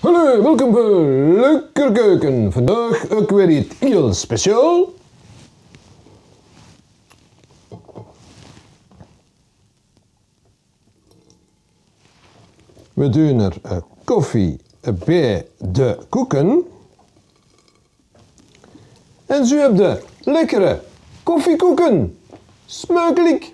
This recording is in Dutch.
Hallo, welkom bij Lekker Keuken. Vandaag ook weer iets heel speciaal. We doen er koffie bij de koeken. En zo heb je lekkere koffiekoeken. Smakelijk!